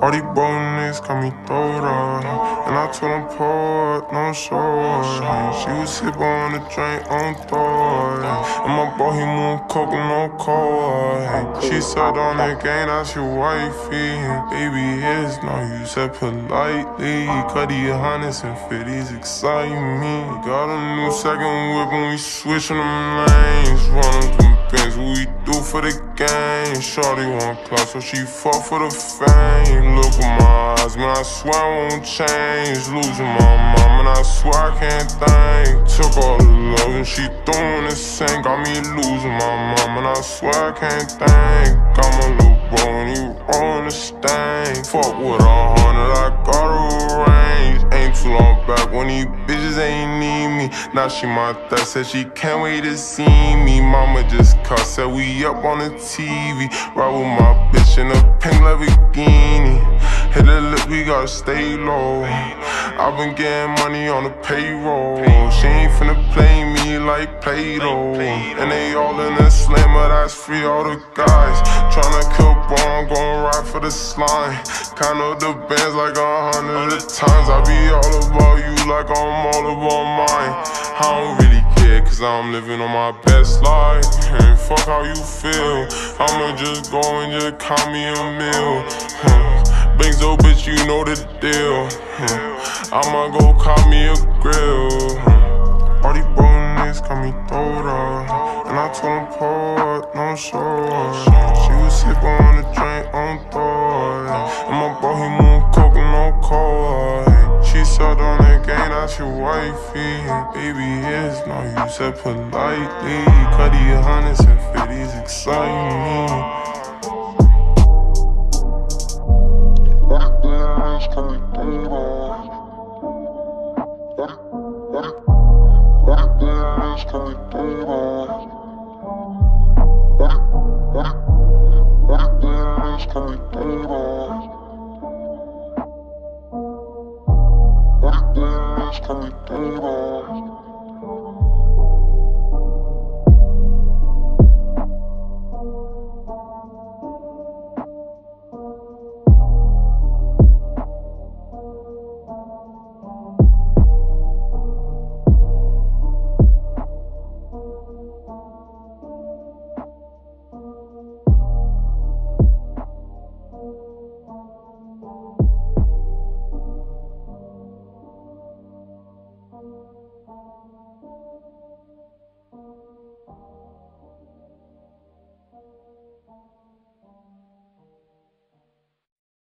All these bro niggas call me Thora. And I told them pour up, no short. She was sippin' on the drink on Thor. And my boy, he move coke no cold. She said on the game, that's your wifey. Baby, it's no use, said politely. Cuddy hundreds and fifties excite me. Got a new second whip and we switchin' them lanes. Running them bins, what we do for the game. Shorty want class, so she fought for the fame. Look at my eyes, man, I swear I won't change. Losing my mom, and I swear I can't think. Took all the love and she throwing the sink. Got me losing my mom, and I swear I can't think. Rolling the stain. Fuck with a hundred, I got a range. Ain't too long back when these bitches ain't need me. Now she my thot, said she can't wait to see me. Mama just cussed, said we up on the TV. Ride with my bitch in a pink Lamborghini. Hit the lip, we gotta stay low. i been getting money on the payroll. She ain't finna play me like Play-Doh. And they all in the slammer, that's free all the guys. Tryna for the slime. Count up the bands like a hundred times. I be all about you like I'm all about mine. I don't really care, cause I'm living on my best life. And fuck how you feel. I'ma just go and just call me a meal. Huh. Benzo, bitch, you know the deal. I'ma go call me a grill. All these bro niggas call me Thora. And I told them pour up, no short. She was sippin' on the drink on Thor. not your wifey. Baby, it's no use said politely. Cuddy hundreds and fifties excite me. Black bears, Oh.